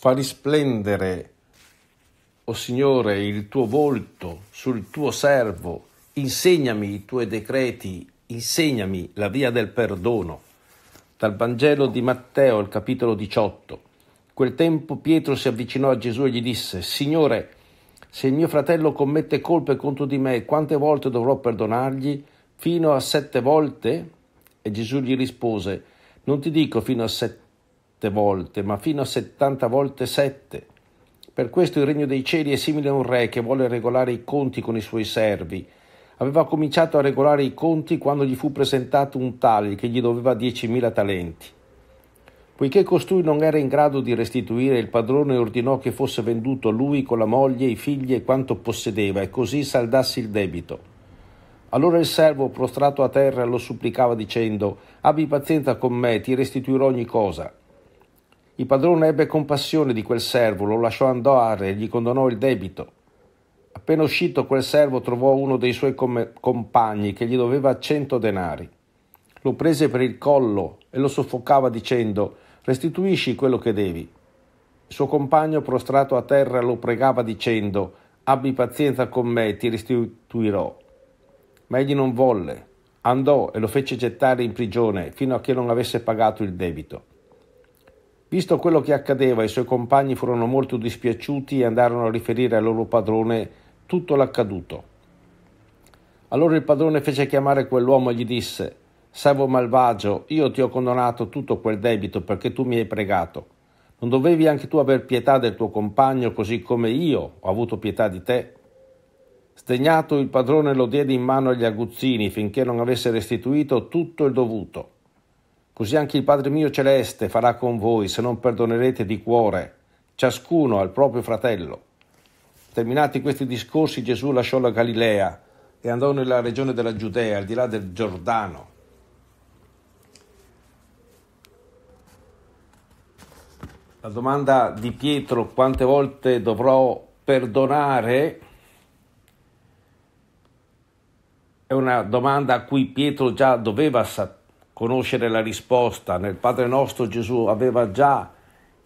fa risplendere, o oh Signore, il tuo volto sul tuo servo, insegnami i tuoi decreti, insegnami la via del perdono. Dal Vangelo di Matteo, il capitolo 18. Quel tempo Pietro si avvicinò a Gesù e gli disse, Signore, se il mio fratello commette colpe contro di me, quante volte dovrò perdonargli? Fino a sette volte? E Gesù gli rispose, non ti dico fino a sette volte, ma fino a settanta volte sette. Per questo il regno dei cieli è simile a un re che vuole regolare i conti con i suoi servi. Aveva cominciato a regolare i conti quando gli fu presentato un tale che gli doveva diecimila talenti. Poiché costui non era in grado di restituire, il padrone ordinò che fosse venduto lui con la moglie, i figli e quanto possedeva, e così saldassi il debito. Allora il servo, prostrato a terra, lo supplicava dicendo, Abbi pazienza con me, ti restituirò ogni cosa. Il padrone ebbe compassione di quel servo, lo lasciò andare e gli condonò il debito. Appena uscito quel servo trovò uno dei suoi com- compagni che gli doveva cento denari. Lo prese per il collo e lo soffocava dicendo restituisci quello che devi. Il suo compagno prostrato a terra lo pregava dicendo abbi pazienza con me, ti restituirò. Ma egli non volle, andò e lo fece gettare in prigione fino a che non avesse pagato il debito. Visto quello che accadeva, i suoi compagni furono molto dispiaciuti e andarono a riferire al loro padrone tutto l'accaduto. Allora il padrone fece chiamare quell'uomo e gli disse Servo malvagio, io ti ho condonato tutto quel debito perché tu mi hai pregato. Non dovevi anche tu aver pietà del tuo compagno così come io ho avuto pietà di te? Sdegnato il padrone lo diede in mano agli aguzzini finché non avesse restituito tutto il dovuto. Così anche il Padre mio celeste farà con voi se non perdonerete di cuore, ciascuno al proprio fratello. Terminati questi discorsi Gesù lasciò la Galilea e andò nella regione della Giudea, al di là del Giordano La domanda di Pietro quante volte dovrò perdonare è una domanda a cui Pietro già doveva conoscere la risposta. Nel Padre nostro Gesù aveva già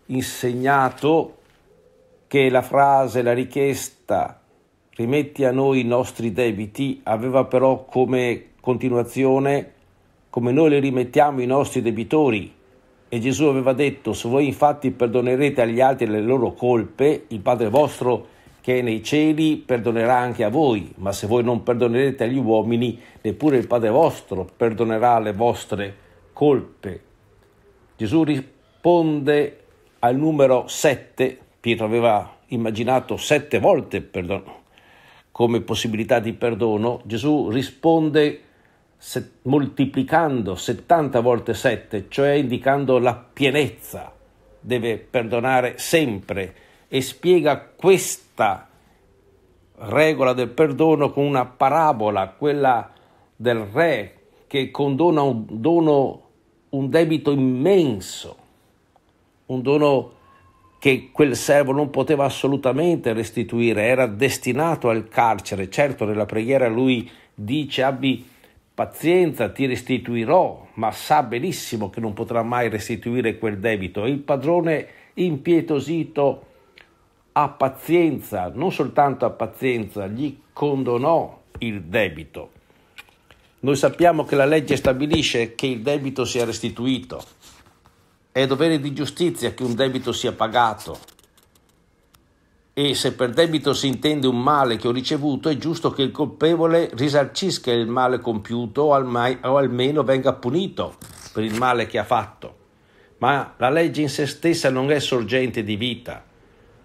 insegnato che la frase, la richiesta rimetti a noi i nostri debiti aveva però come continuazione come noi le rimettiamo i nostri debitori e Gesù aveva detto, se voi infatti perdonerete agli altri le loro colpe, il Padre vostro che è nei cieli perdonerà anche a voi, ma se voi non perdonerete agli uomini, neppure il Padre vostro perdonerà le vostre colpe. Gesù risponde al numero 7, Pietro aveva immaginato sette volte perdono, come possibilità di perdono, Gesù risponde se, moltiplicando 70 volte 7, cioè indicando la pienezza, deve perdonare sempre e spiega questa regola del perdono con una parabola, quella del re che condona un dono, un debito immenso, un dono che quel servo non poteva assolutamente restituire, era destinato al carcere. Certo, nella preghiera lui dice abbi Pazienza, ti restituirò, ma sa benissimo che non potrà mai restituire quel debito. il padrone impietosito a pazienza, non soltanto a pazienza, gli condonò il debito. Noi sappiamo che la legge stabilisce che il debito sia restituito. È dovere di giustizia che un debito sia pagato e se per debito si intende un male che ho ricevuto, è giusto che il colpevole risarcisca il male compiuto o, o almeno venga punito per il male che ha fatto. Ma la legge in se stessa non è sorgente di vita.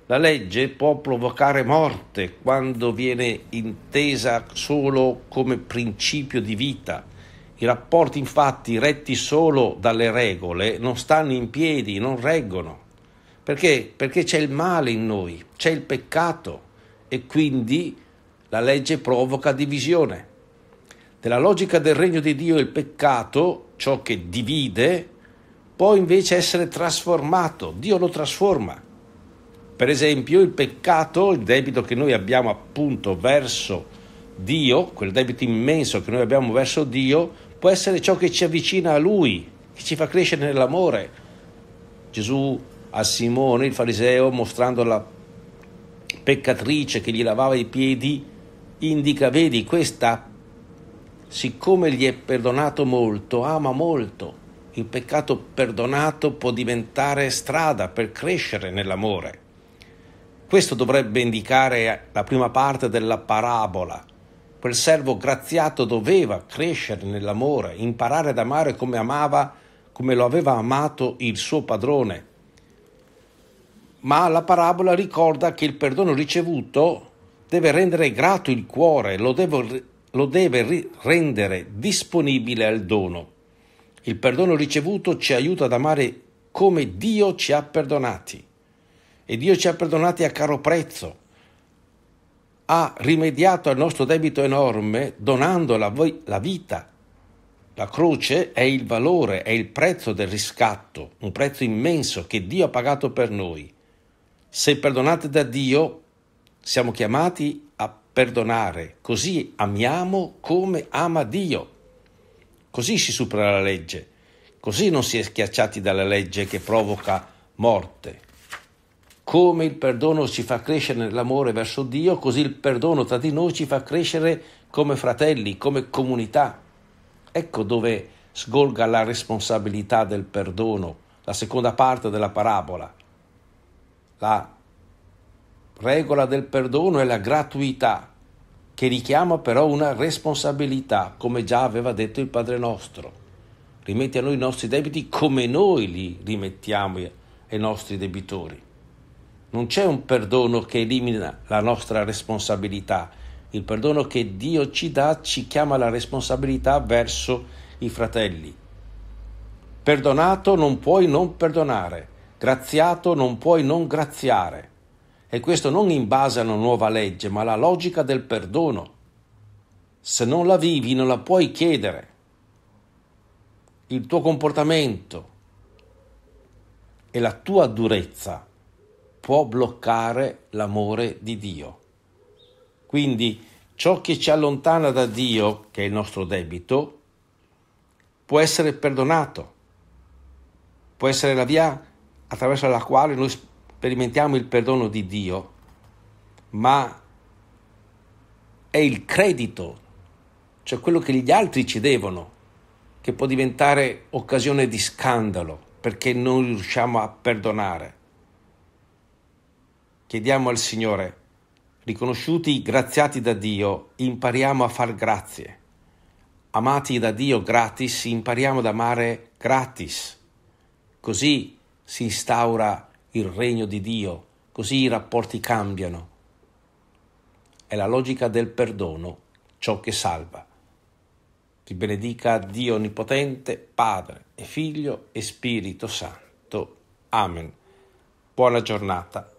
La legge può provocare morte quando viene intesa solo come principio di vita. I rapporti infatti retti solo dalle regole non stanno in piedi, non reggono. Perché? Perché c'è il male in noi, c'è il peccato e quindi la legge provoca divisione. Nella logica del regno di Dio il peccato, ciò che divide, può invece essere trasformato, Dio lo trasforma. Per esempio il peccato, il debito che noi abbiamo appunto verso Dio, quel debito immenso che noi abbiamo verso Dio, può essere ciò che ci avvicina a Lui, che ci fa crescere nell'amore. Gesù a Simone il fariseo mostrando la peccatrice che gli lavava i piedi, indica, vedi, questa, siccome gli è perdonato molto, ama molto. Il peccato perdonato può diventare strada per crescere nell'amore. Questo dovrebbe indicare la prima parte della parabola. Quel servo graziato doveva crescere nell'amore, imparare ad amare come amava, come lo aveva amato il suo padrone. Ma la parabola ricorda che il perdono ricevuto deve rendere grato il cuore, lo deve, lo deve rendere disponibile al dono. Il perdono ricevuto ci aiuta ad amare come Dio ci ha perdonati e Dio ci ha perdonati a caro prezzo. Ha rimediato al nostro debito enorme donando la, la vita. La croce è il valore, è il prezzo del riscatto, un prezzo immenso che Dio ha pagato per noi. Se perdonate da Dio, siamo chiamati a perdonare, così amiamo come ama Dio. Così si supera la legge, così non si è schiacciati dalla legge che provoca morte. Come il perdono ci fa crescere nell'amore verso Dio, così il perdono tra di noi ci fa crescere come fratelli, come comunità. Ecco dove sgolga la responsabilità del perdono, la seconda parte della parabola. La regola del perdono è la gratuità, che richiama però una responsabilità, come già aveva detto il Padre nostro. Rimetti a noi i nostri debiti come noi li rimettiamo ai nostri debitori. Non c'è un perdono che elimina la nostra responsabilità. Il perdono che Dio ci dà ci chiama la responsabilità verso i fratelli. Perdonato non puoi non perdonare, graziato non puoi non graziare. E questo non in base a una nuova legge, ma alla logica del perdono. Se non la vivi non la puoi chiedere. Il tuo comportamento e la tua durezza può bloccare l'amore di Dio. Quindi ciò che ci allontana da Dio, che è il nostro debito, può essere perdonato, può essere la via attraverso la quale noi sperimentiamo il perdono di Dio, ma è il credito, cioè quello che gli altri ci devono, che può diventare occasione di scandalo perché non riusciamo a perdonare. Chiediamo al Signore, riconosciuti, graziati da Dio, impariamo a far grazie. Amati da Dio gratis, impariamo ad amare gratis. Così si instaura il regno di Dio, così i rapporti cambiano. È la logica del perdono ciò che salva. Ti benedica Dio Onnipotente, Padre e Figlio e Spirito Santo. Amen. Buona giornata